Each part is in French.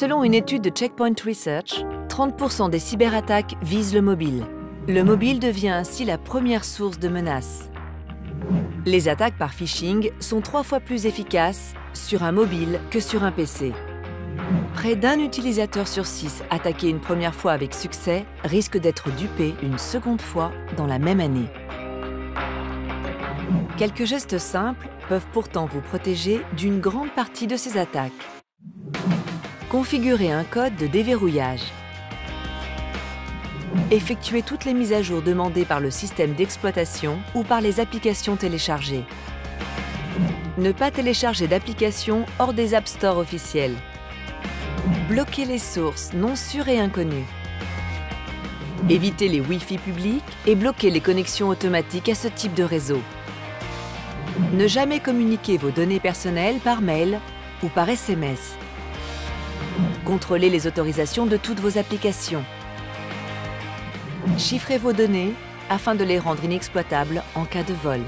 Selon une étude de Checkpoint Research, 30% des cyberattaques visent le mobile. Le mobile devient ainsi la première source de menaces. Les attaques par phishing sont trois fois plus efficaces sur un mobile que sur un PC. Près d'un utilisateur sur six attaqué une première fois avec succès risque d'être dupé une seconde fois dans la même année. Quelques gestes simples peuvent pourtant vous protéger d'une grande partie de ces attaques. Configurez un code de déverrouillage. Effectuez toutes les mises à jour demandées par le système d'exploitation ou par les applications téléchargées. Ne pas télécharger d'applications hors des App Store officiels. Bloquez les sources non sûres et inconnues. Évitez les Wi-Fi publics et bloquez les connexions automatiques à ce type de réseau. Ne jamais communiquer vos données personnelles par mail ou par SMS. Contrôlez les autorisations de toutes vos applications. Chiffrez vos données afin de les rendre inexploitables en cas de vol.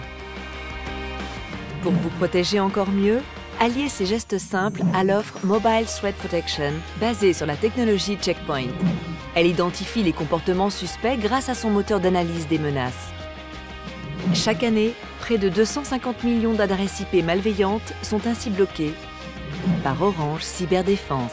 Pour vous protéger encore mieux, alliez ces gestes simples à l'offre Mobile Threat Protection basée sur la technologie Checkpoint. Elle identifie les comportements suspects grâce à son moteur d'analyse des menaces. Chaque année, près de 250 millions d'adresses IP malveillantes sont ainsi bloquées par Orange Cyberdéfense.